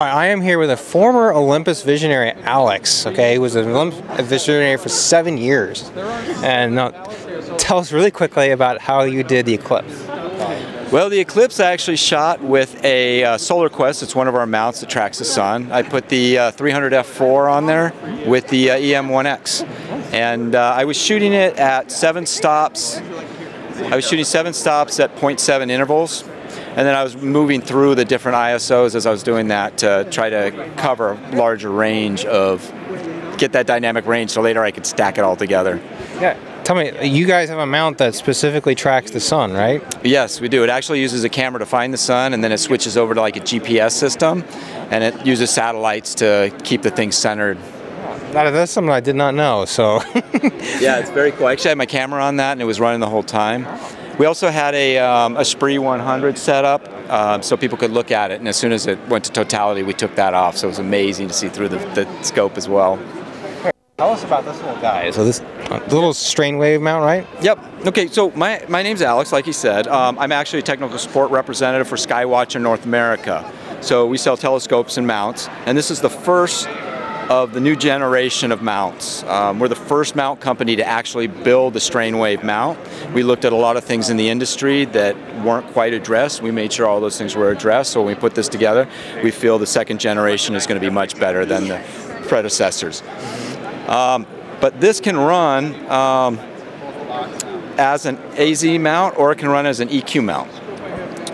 I am here with a former Olympus visionary, Alex. Okay, he was an Olympus visionary for seven years. And uh, tell us really quickly about how you did the eclipse. Well, the Eclipse I actually shot with a uh, Solar Quest. It's one of our mounts that tracks the sun. I put the uh, 300F4 on there with the uh, EM1X. And uh, I was shooting it at seven stops. I was shooting seven stops at 0.7 intervals. And then I was moving through the different ISOs as I was doing that to try to cover a larger range of, get that dynamic range so later I could stack it all together. Yeah. Tell me, you guys have a mount that specifically tracks the sun, right? Yes, we do. It actually uses a camera to find the sun, and then it switches over to like a GPS system, and it uses satellites to keep the thing centered. That, that's something I did not know. So. yeah, it's very cool. I actually had my camera on that, and it was running the whole time. We also had a, um, a Esprit 100 set up um, so people could look at it, and as soon as it went to totality, we took that off. So it was amazing to see through the, the scope as well. Tell us about this little guy. So this uh, little strain wave mount, right? Yep. Okay, so my, my name's Alex, like he said. Um, I'm actually a technical support representative for Skywatcher North America. So we sell telescopes and mounts, and this is the first of the new generation of mounts. Um, we're the first mount company to actually build the strain wave mount. We looked at a lot of things in the industry that weren't quite addressed. We made sure all those things were addressed. So when we put this together, we feel the second generation is going to be much better than the predecessors. Um, but this can run um, as an AZ mount or it can run as an EQ mount.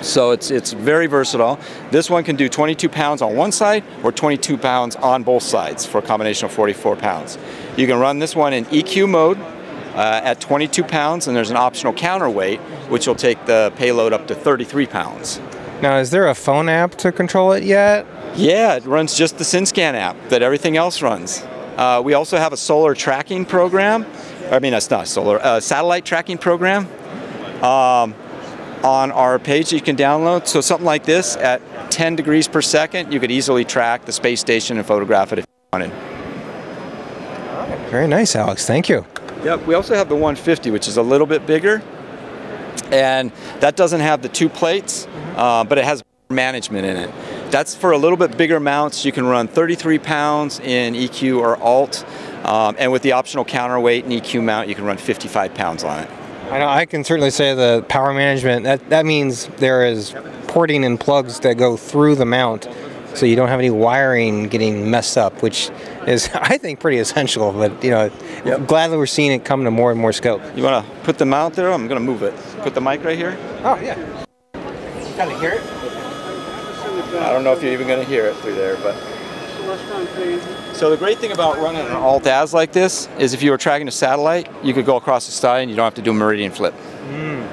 So it's, it's very versatile. This one can do 22 pounds on one side or 22 pounds on both sides for a combination of 44 pounds. You can run this one in EQ mode uh, at 22 pounds and there's an optional counterweight which will take the payload up to 33 pounds. Now is there a phone app to control it yet? Yeah, it runs just the SynScan app that everything else runs. Uh, we also have a solar tracking program. I mean, that's not solar, uh, satellite tracking program um, on our page that you can download. So something like this at 10 degrees per second, you could easily track the space station and photograph it if you wanted. Very nice, Alex. Thank you. Yep. We also have the 150, which is a little bit bigger, and that doesn't have the two plates, uh, but it has management in it. That's for a little bit bigger mounts. You can run 33 pounds in EQ or alt, um, and with the optional counterweight and EQ mount, you can run 55 pounds on it. I know I can certainly say the power management. That that means there is porting and plugs that go through the mount, so you don't have any wiring getting messed up, which is I think pretty essential. But you know, yep. glad that we're seeing it come to more and more scope. You want to put the mount there? I'm going to move it. Put the mic right here. Oh yeah. Kind of hear it. I don't know if you're even going to hear it through there, but. So the great thing about running an alt-az like this is if you were tracking a satellite, you could go across the sky and you don't have to do a meridian flip. Mm.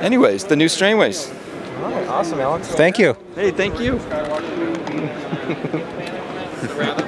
Anyways, the new strain waves. Right, awesome, Alex. Thank you. Hey, thank you.